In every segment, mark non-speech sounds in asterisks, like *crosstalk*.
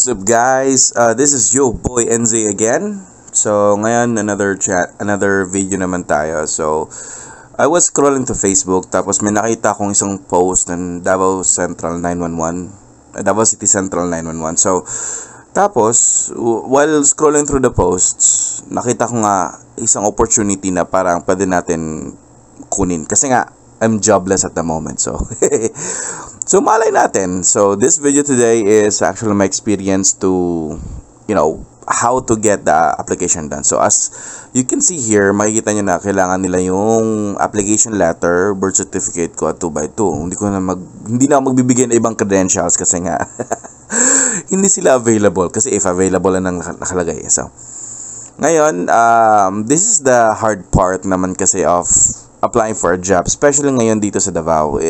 What's up guys? Uh, this is your boy NZ again. So ngayon another chat, another video naman tayo. So I was scrolling to Facebook tapos may nakita akong isang post ng Davao Central 911. uh, Davao City Central 911. So tapos while scrolling through the posts, nakita ko nga isang opportunity na parang pwede natin kunin kasi nga I'm jobless at the moment. So *laughs* So malay natin. So this video today is actually my experience to you know how to get the application done. So as you can see here, makikita nyo na kailangan nila yung application letter, birth certificate ko at 2x2. Hindi ko na mag hindi na magbibigay ng ibang credentials kasi nga *laughs* hindi sila available kasi if available lang naka- nakalagay. So ngayon, um, this is the hard part naman kasi of applying for a job, especially ngayon dito sa Davao.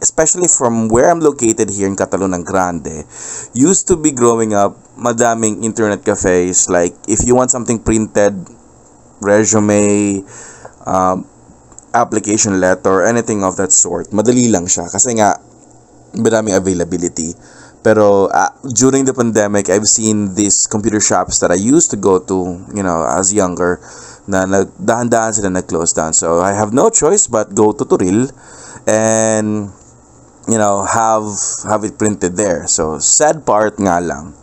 Especially from where I'm located here in Catalunya Grande, used to be growing up, madaming internet cafes. Like, if you want something printed, resume, um, application letter, anything of that sort, madali lang siya. Kasi nga, madaming availability. Pero uh, during the pandemic, I've seen these computer shops that I used to go to, you know, as younger, na dahan-dahan sila nag-close down. So I have no choice but go to Turil and you know, have have it printed there. So sad part nga lang.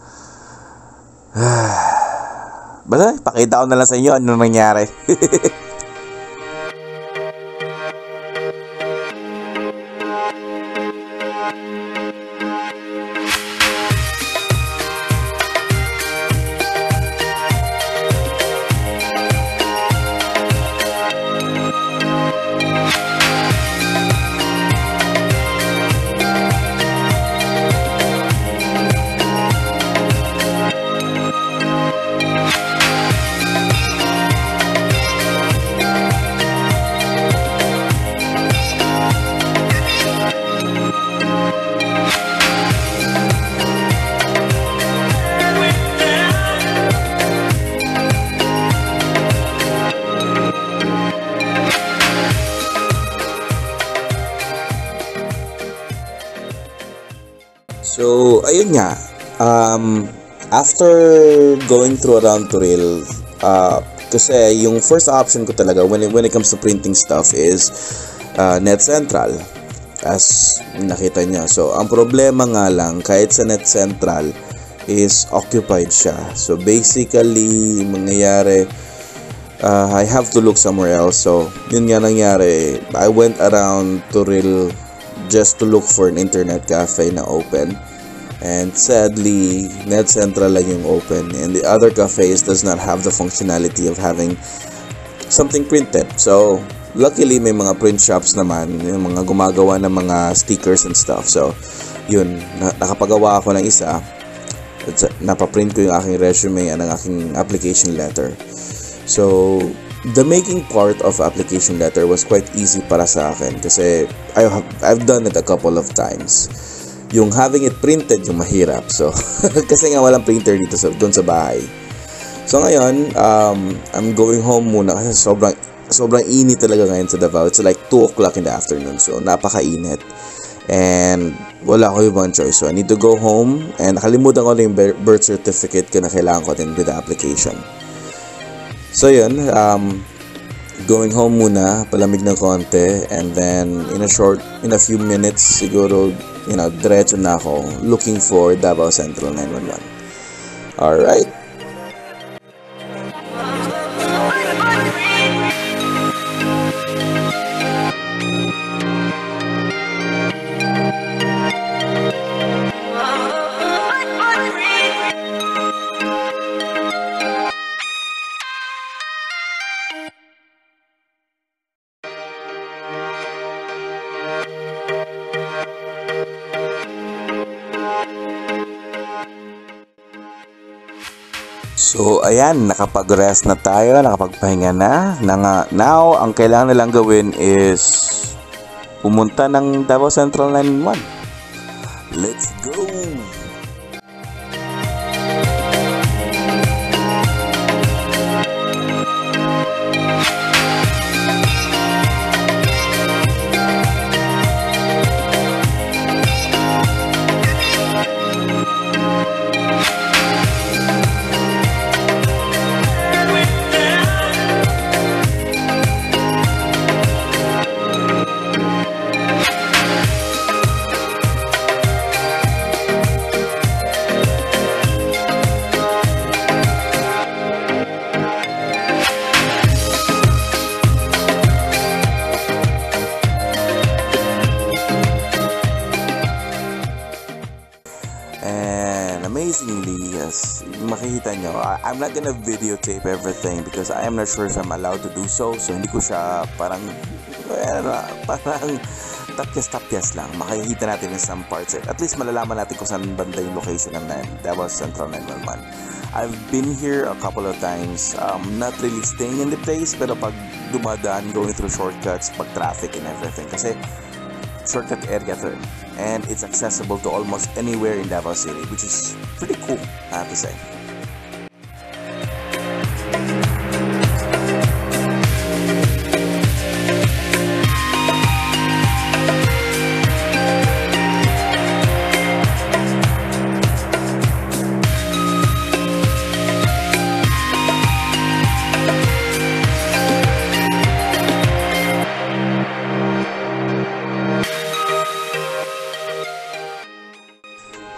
*sighs* Basta, pakita ko na lang sa inyo ano nangyari. *laughs* So, ayun nga. Um, after going through around Turil, uh, kasi yung first option ko talaga when it, when it comes to printing stuff is uh, Net Central. As nakita nyo. So, ang problema nga lang, kahit sa Net Central, is occupied siya. So, basically, mangyayari, uh, I have to look somewhere else. So, yun nga nangyari. I went around Turil just to look for an internet cafe na open. And sadly, Net Central lang yung open. And the other cafes does not have the functionality of having something printed. So, luckily may mga print shops naman, yung mga gumagawa ng mga stickers and stuff. So, yun, na- nakapagawa ako ng isa. Napaprint ko yung aking resume and ang aking application letter. So, the making part of application letter was quite easy para sa akin kasi I have, I've done it a couple of times. Yung having it printed yung mahirap. So, *laughs* kasi nga walang printer dito sa, doon sa bahay. So ngayon, um, I'm going home muna kasi sobrang sobrang init talaga ngayon sa Davao. It's like 2 o'clock in the afternoon. So napakainit. And wala ko ibang choice. So I need to go home and nakalimutan ko na yung bir- birth certificate ko na kailangan ko din with the application. So yun, um, going home muna, palamig ng konti, and then in a short, in a few minutes, siguro, you know, diretso na ako looking for Davao Central 911. Alright. So, ayan, nakapag-rest na tayo, nakapagpahinga na. Nanga, now, ang kailangan nilang gawin is pumunta ng Davao Central 911. Let's go! Amazingly, yes, makikita nyo, I'm not gonna videotape everything because I am not sure if I'm allowed to do so. So, hindi ko siya parang, well, parang tapyas-tapyas lang. Makikita natin in some parts. At least malalaman natin kung saan banda yung location ng Davao Central 911. I've been here a couple of times. Um, not really staying in the place, pero pag dumadaan, going through shortcuts, pag traffic and everything. Kasi shortcut to. And it's accessible to almost anywhere in Davao City, which is pretty cool, I have to say.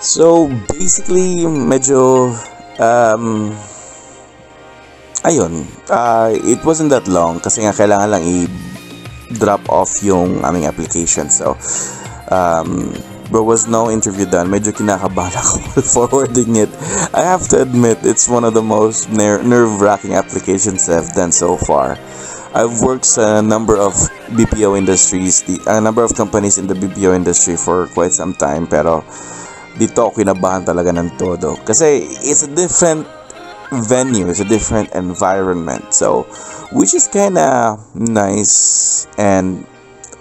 So, basically, medyo, um, ayun, uh, it wasn't that long kasi nga kailangan lang i-drop off yung aming application. So, um, there was no interview done. Medyo kinakabahan ako *laughs* forwarding it. I have to admit, it's one of the most ner- nerve-wracking applications I've done so far. I've worked a number of BPO industries, the, a number of companies in the BPO industry for quite some time, pero dito ako kinabahan talaga ng todo. Kasi it's a different venue, it's a different environment. So, which is kind of nice and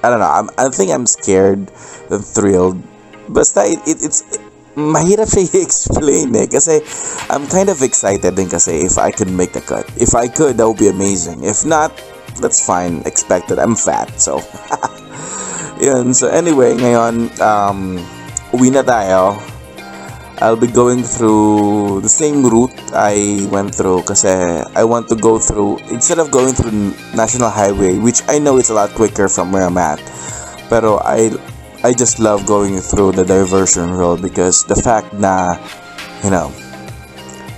I don't know, I'm, I think I'm scared and thrilled. Basta it, it, it's mahirap *laughs* siya i-explain eh kasi I'm kind of excited din kasi if I can make the cut. If I could, that would be amazing. If not, that's fine. Expected. I'm fat, so *laughs* yun. So anyway, ngayon, um, uwi na tayo. I'll be going through the same route I went through kasi I want to go through instead of going through National Highway which I know it's a lot quicker from where I'm at pero I I just love going through the diversion road because the fact na you know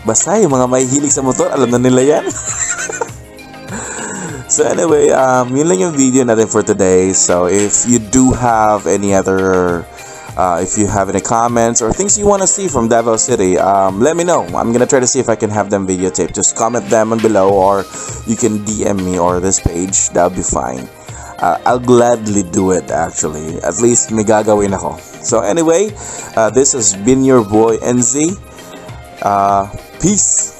basta yung mga may hilig sa motor alam na nila yan *laughs* So anyway, um, yun lang yung video natin for today. So if you do have any other uh, if you have any comments or things you want to see from Davao City, um, let me know. I'm gonna try to see if I can have them videotaped. Just comment them below, or you can DM me or this page. That'll be fine. Uh, I'll gladly do it. Actually, at least may gagawin ako. So anyway, uh, this has been your boy NZ. Uh, peace.